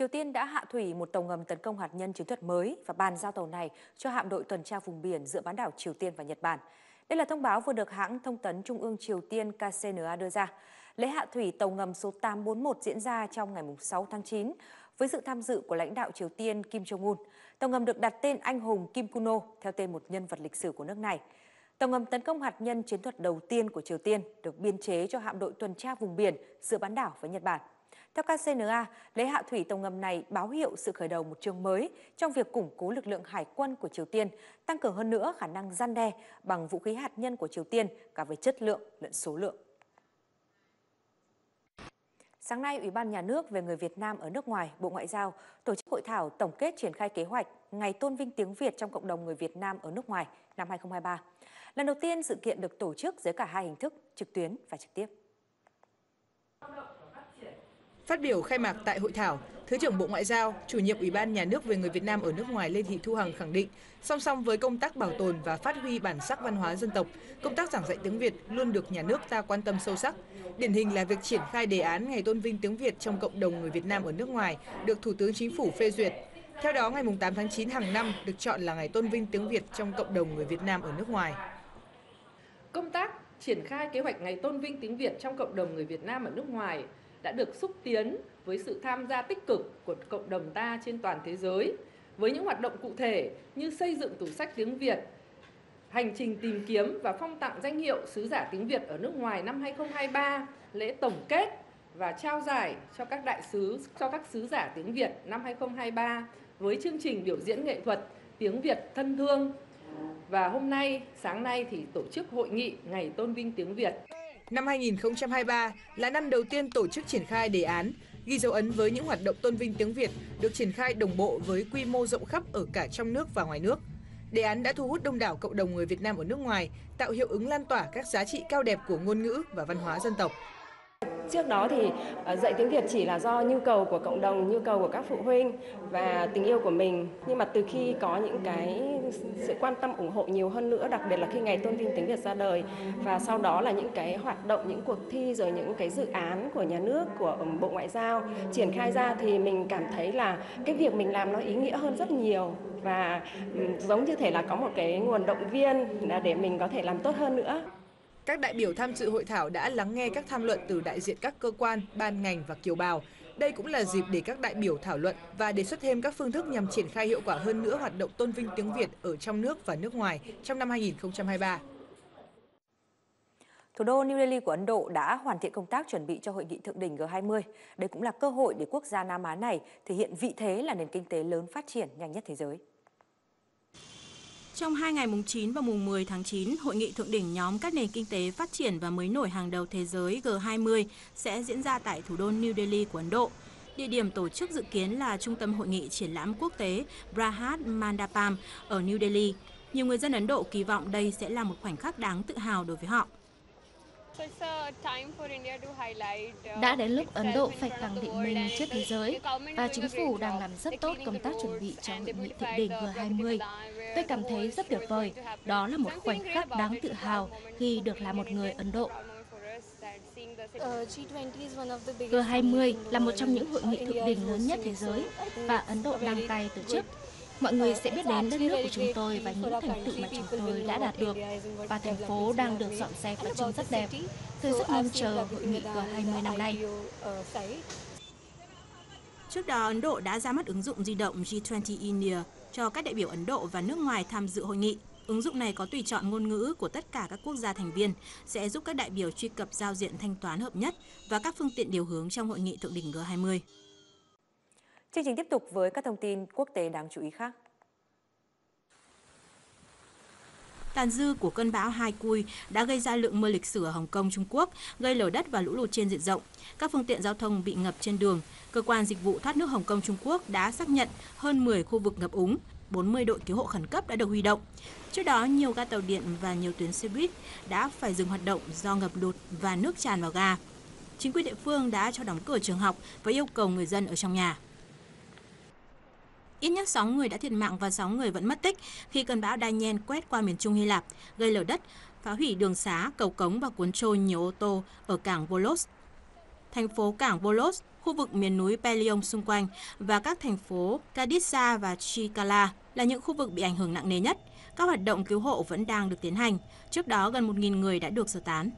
Triều Tiên đã hạ thủy một tàu ngầm tấn công hạt nhân chiến thuật mới và bàn giao tàu này cho hạm đội tuần tra vùng biển giữa bán đảo Triều Tiên và Nhật Bản. Đây là thông báo vừa được hãng thông tấn Trung ương Triều Tiên KCNA đưa ra. Lễ hạ thủy tàu ngầm số 841 diễn ra trong ngày 6 tháng 9 với sự tham dự của lãnh đạo Triều Tiên Kim Jong-un. Tàu ngầm được đặt tên anh hùng Kim Kuno theo tên một nhân vật lịch sử của nước này. Tàu ngầm tấn công hạt nhân chiến thuật đầu tiên của Triều Tiên được biên chế cho hạm đội tuần tra vùng biển giữa bán đảo với Nhật Bản. Theo KCNA, lễ hạ thủy tàu ngầm này báo hiệu sự khởi đầu một chương mới trong việc củng cố lực lượng hải quân của Triều Tiên, tăng cường hơn nữa khả năng gian đe bằng vũ khí hạt nhân của Triều Tiên cả về chất lượng lẫn số lượng. Sáng nay, Ủy ban Nhà nước về người Việt Nam ở nước ngoài, Bộ Ngoại giao tổ chức hội thảo tổng kết triển khai kế hoạch Ngày tôn vinh tiếng Việt trong cộng đồng người Việt Nam ở nước ngoài năm 2023. Lần đầu tiên sự kiện được tổ chức dưới cả hai hình thức, trực tuyến và trực tiếp. Phát biểu khai mạc tại hội thảo, Thứ trưởng Bộ Ngoại giao, chủ nhiệm Ủy ban Nhà nước về người Việt Nam ở nước ngoài Lê Thị Thu Hằng khẳng định, song song với công tác bảo tồn và phát huy bản sắc văn hóa dân tộc, công tác giảng dạy tiếng Việt luôn được nhà nước ta quan tâm sâu sắc. Điển hình là việc triển khai đề án Ngày tôn vinh tiếng Việt trong cộng đồng người Việt Nam ở nước ngoài được Thủ tướng Chính phủ phê duyệt. Theo đó, ngày 8 tháng 9 hàng năm được chọn là Ngày tôn vinh tiếng Việt trong cộng đồng người Việt Nam ở nước ngoài. Công tác triển khai kế hoạch Ngày tôn vinh tiếng Việt trong cộng đồng người Việt Nam ở nước ngoài đã được xúc tiến với sự tham gia tích cực của cộng đồng ta trên toàn thế giới với những hoạt động cụ thể như xây dựng tủ sách tiếng Việt, hành trình tìm kiếm và phong tặng danh hiệu sứ giả tiếng Việt ở nước ngoài năm 2023, lễ tổng kết và trao giải cho các đại sứ cho các sứ giả tiếng Việt năm 2023 với chương trình biểu diễn nghệ thuật tiếng Việt thân thương. Và hôm nay, sáng nay thì tổ chức hội nghị Ngày tôn vinh tiếng Việt. Năm 2023 là năm đầu tiên tổ chức triển khai đề án ghi dấu ấn với những hoạt động tôn vinh tiếng Việt được triển khai đồng bộ với quy mô rộng khắp ở cả trong nước và ngoài nước. Đề án đã thu hút đông đảo cộng đồng người Việt Nam ở nước ngoài, tạo hiệu ứng lan tỏa các giá trị cao đẹp của ngôn ngữ và văn hóa dân tộc. Trước đó thì ờ, dạy tiếng Việt chỉ là do nhu cầu của cộng đồng, nhu cầu của các phụ huynh và tình yêu của mình. Nhưng mà từ khi có những cái sự quan tâm ủng hộ nhiều hơn nữa, đặc biệt là khi ngày tôn vinh tiếng Việt ra đời và sau đó là những cái hoạt động, những cuộc thi rồi những cái dự án của nhà nước, của Bộ Ngoại giao triển khai ra thì mình cảm thấy là cái việc mình làm nó ý nghĩa hơn rất nhiều và giống như thể là có một cái nguồn động viên để mình có thể làm tốt hơn nữa. Các đại biểu tham dự hội thảo đã lắng nghe các tham luận từ đại diện các cơ quan, ban ngành và kiều bào. Đây cũng là dịp để các đại biểu thảo luận và đề xuất thêm các phương thức nhằm triển khai hiệu quả hơn nữa hoạt động tôn vinh tiếng Việt ở trong nước và nước ngoài trong năm 2023. Thủ đô New Delhi của Ấn Độ đã hoàn thiện công tác chuẩn bị cho hội nghị thượng đỉnh G20. Đây cũng là cơ hội để quốc gia Nam Á này thể hiện vị thế là nền kinh tế lớn phát triển nhanh nhất thế giới. Trong hai ngày mùng 9 và mùng 10 tháng 9, hội nghị thượng đỉnh nhóm các nền kinh tế phát triển và mới nổi hàng đầu thế giới G20 sẽ diễn ra tại thủ đô New Delhi của Ấn Độ. Địa điểm tổ chức dự kiến là Trung tâm Hội nghị Triển lãm Quốc tế Brahat Mandapam ở New Delhi. Nhiều người dân Ấn Độ kỳ vọng đây sẽ là một khoảnh khắc đáng tự hào đối với họ. Đã đến lúc Ấn Độ phải khẳng định mình trước thế giới và chính phủ đang làm rất tốt công tác chuẩn bị cho hội nghị thượng đỉnh G20. Tôi cảm thấy rất tuyệt vời. Đó là một khoảnh khắc đáng tự hào khi được là một người Ấn Độ. G20 là một trong những hội nghị thượng đỉnh lớn nhất thế giới và Ấn Độ đăng cai tổ chức. Mọi người sẽ biết đến đất nước của chúng tôi và những thành tựu mà chúng tôi đã đạt được. Và thành phố đang được dọn dẹp và trông rất đẹp. Tôi rất mong chờ hội nghị G20 năm nay. Trước đó, Ấn Độ đã ra mắt ứng dụng di động G20 India cho các đại biểu Ấn Độ và nước ngoài tham dự hội nghị. Ứng dụng này có tùy chọn ngôn ngữ của tất cả các quốc gia thành viên, sẽ giúp các đại biểu truy cập giao diện thanh toán hợp nhất và các phương tiện điều hướng trong hội nghị thượng đỉnh G20. Chương trình tiếp tục với các thông tin quốc tế đáng chú ý khác. Tàn dư của cơn bão Hai Cui đã gây ra lượng mưa lịch sử ở Hồng Kông, Trung Quốc, gây lở đất và lũ lụt trên diện rộng. Các phương tiện giao thông bị ngập trên đường. Cơ quan dịch vụ thoát nước Hồng Kông, Trung Quốc đã xác nhận hơn 10 khu vực ngập úng. 40 đội cứu hộ khẩn cấp đã được huy động. Trước đó, nhiều ga tàu điện và nhiều tuyến xe buýt đã phải dừng hoạt động do ngập lụt và nước tràn vào ga. Chính quyền địa phương đã cho đóng cửa trường học và yêu cầu người dân ở trong nhà. Ít nhất 6 người đã thiệt mạng và 6 người vẫn mất tích khi cơn bão Daniel quét qua miền Trung Hy Lạp, gây lở đất, phá hủy đường xá, cầu cống và cuốn trôi nhiều ô tô ở cảng Volos. Thành phố cảng Volos khu vực miền núi Pelion xung quanh và các thành phố Kadisa và Chikala là những khu vực bị ảnh hưởng nặng nề nhất. Các hoạt động cứu hộ vẫn đang được tiến hành. Trước đó, gần 1.000 người đã được sơ tán.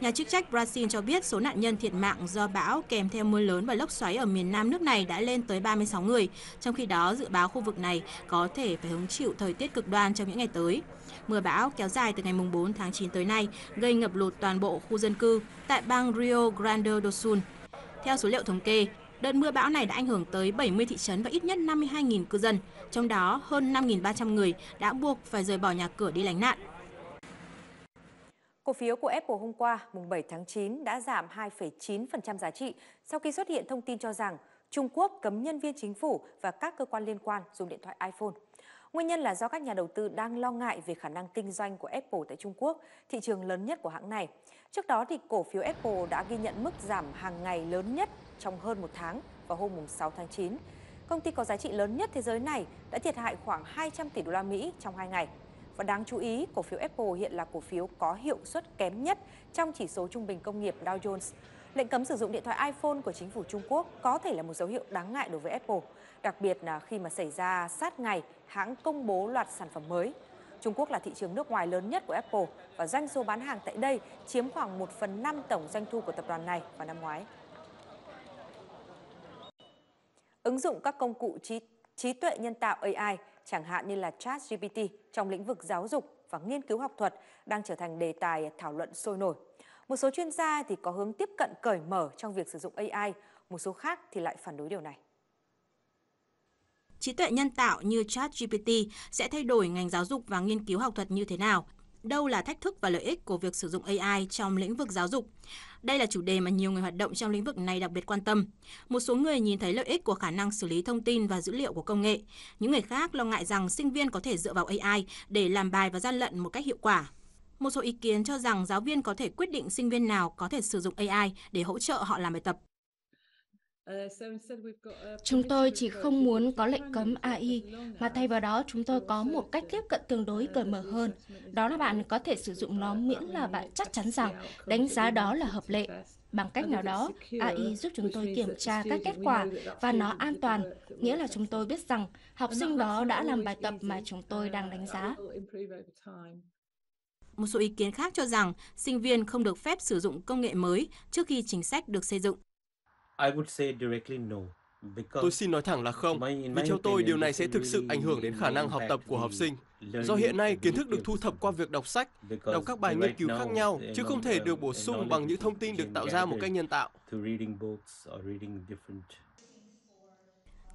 Nhà chức trách Brazil cho biết số nạn nhân thiệt mạng do bão kèm theo mưa lớn và lốc xoáy ở miền nam nước này đã lên tới 36 người. Trong khi đó, dự báo khu vực này có thể phải hứng chịu thời tiết cực đoan trong những ngày tới. Mưa bão kéo dài từ ngày 4 tháng 9 tới nay, gây ngập lụt toàn bộ khu dân cư tại bang Rio Grande do Sul. Theo số liệu thống kê, đợt mưa bão này đã ảnh hưởng tới 70 thị trấn và ít nhất 52.000 cư dân, trong đó hơn 5.300 người đã buộc phải rời bỏ nhà cửa đi lánh nạn. Cổ phiếu của Apple hôm qua, mùng 7 tháng 9 đã giảm 2,9% giá trị sau khi xuất hiện thông tin cho rằng Trung Quốc cấm nhân viên chính phủ và các cơ quan liên quan dùng điện thoại iPhone. Nguyên nhân là do các nhà đầu tư đang lo ngại về khả năng kinh doanh của Apple tại Trung Quốc, thị trường lớn nhất của hãng này. Trước đó thì cổ phiếu Apple đã ghi nhận mức giảm hàng ngày lớn nhất trong hơn một tháng vào hôm 6 tháng 9. Công ty có giá trị lớn nhất thế giới này đã thiệt hại khoảng 200 tỷ đô la Mỹ trong hai ngày. Và đáng chú ý, cổ phiếu Apple hiện là cổ phiếu có hiệu suất kém nhất trong chỉ số trung bình công nghiệp Dow Jones. Lệnh cấm sử dụng điện thoại iPhone của chính phủ Trung Quốc có thể là một dấu hiệu đáng ngại đối với Apple, đặc biệt là khi mà xảy ra sát ngày hãng công bố loạt sản phẩm mới. Trung Quốc là thị trường nước ngoài lớn nhất của Apple và doanh số bán hàng tại đây chiếm khoảng 1 phần 5 tổng doanh thu của tập đoàn này vào năm ngoái. Ứng dụng các công cụ trí, trí tuệ nhân tạo AI chẳng hạn như là ChatGPT trong lĩnh vực giáo dục và nghiên cứu học thuật đang trở thành đề tài thảo luận sôi nổi. Một số chuyên gia thì có hướng tiếp cận cởi mở trong việc sử dụng AI, một số khác thì lại phản đối điều này. Trí tuệ nhân tạo như ChatGPT sẽ thay đổi ngành giáo dục và nghiên cứu học thuật như thế nào? Đâu là thách thức và lợi ích của việc sử dụng AI trong lĩnh vực giáo dục? Đây là chủ đề mà nhiều người hoạt động trong lĩnh vực này đặc biệt quan tâm. Một số người nhìn thấy lợi ích của khả năng xử lý thông tin và dữ liệu của công nghệ. Những người khác lo ngại rằng sinh viên có thể dựa vào AI để làm bài và gian lận một cách hiệu quả. Một số ý kiến cho rằng giáo viên có thể quyết định sinh viên nào có thể sử dụng AI để hỗ trợ họ làm bài tập. Chúng tôi chỉ không muốn có lệnh cấm AI, mà thay vào đó chúng tôi có một cách tiếp cận tương đối cởi mở hơn. Đó là bạn có thể sử dụng nó miễn là bạn chắc chắn rằng đánh giá đó là hợp lệ. Bằng cách nào đó, AI giúp chúng tôi kiểm tra các kết quả và nó an toàn, nghĩa là chúng tôi biết rằng học sinh đó đã làm bài tập mà chúng tôi đang đánh giá. Một số ý kiến khác cho rằng sinh viên không được phép sử dụng công nghệ mới trước khi chính sách được xây dựng. Tôi xin nói thẳng là không, vì theo tôi điều này sẽ thực sự ảnh hưởng đến khả năng học tập của học sinh. Do hiện nay kiến thức được thu thập qua việc đọc sách, đọc các bài nghiên cứu khác nhau, chứ không thể được bổ sung bằng những thông tin được tạo ra một cách nhân tạo.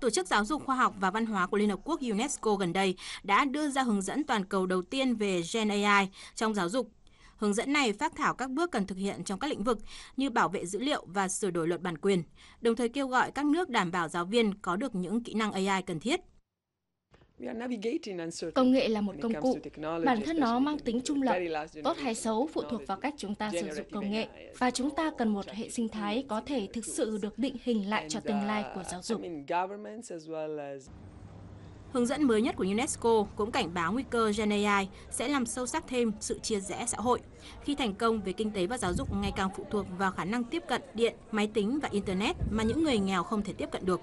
Tổ chức Giáo dục Khoa học và Văn hóa của Liên Hợp Quốc UNESCO gần đây đã đưa ra hướng dẫn toàn cầu đầu tiên về Gen AI trong giáo dục Hướng dẫn này phát thảo các bước cần thực hiện trong các lĩnh vực như bảo vệ dữ liệu và sửa đổi luật bản quyền, đồng thời kêu gọi các nước đảm bảo giáo viên có được những kỹ năng AI cần thiết. Công nghệ là một công cụ, bản thân nó mang tính trung lập, tốt hay xấu phụ thuộc vào cách chúng ta sử dụng công nghệ, và chúng ta cần một hệ sinh thái có thể thực sự được định hình lại cho tương lai của giáo dục. Hướng dẫn mới nhất của UNESCO cũng cảnh báo nguy cơ Gen AI sẽ làm sâu sắc thêm sự chia rẽ xã hội khi thành công về kinh tế và giáo dục ngày càng phụ thuộc vào khả năng tiếp cận điện, máy tính và Internet mà những người nghèo không thể tiếp cận được.